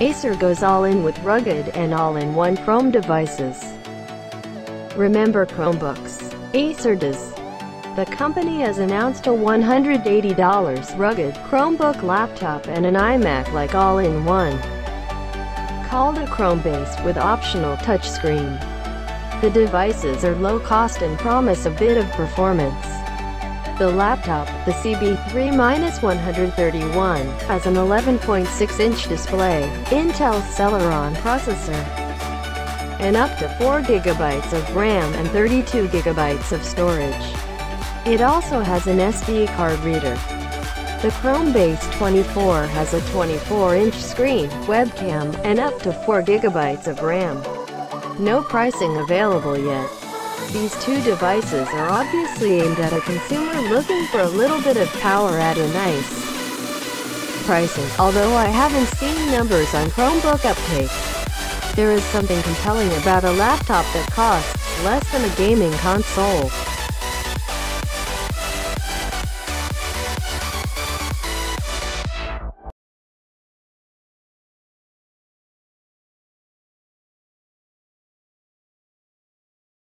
Acer goes all in with rugged and all-in-one Chrome devices. Remember Chromebooks? Acer does. The company has announced a $180 rugged Chromebook laptop and an iMac like all-in-one. Called a Chromebase with optional touchscreen. The devices are low cost and promise a bit of performance. The laptop, the CB3-131, has an 11.6-inch display, Intel Celeron processor, and up to 4 GB of RAM and 32 GB of storage. It also has an SD card reader. The Chromebase 24 has a 24-inch screen, webcam, and up to 4 GB of RAM. No pricing available yet. These two devices are obviously aimed at a consumer looking for a little bit of power at a nice pricing, although I haven't seen numbers on Chromebook uptake. There is something compelling about a laptop that costs less than a gaming console.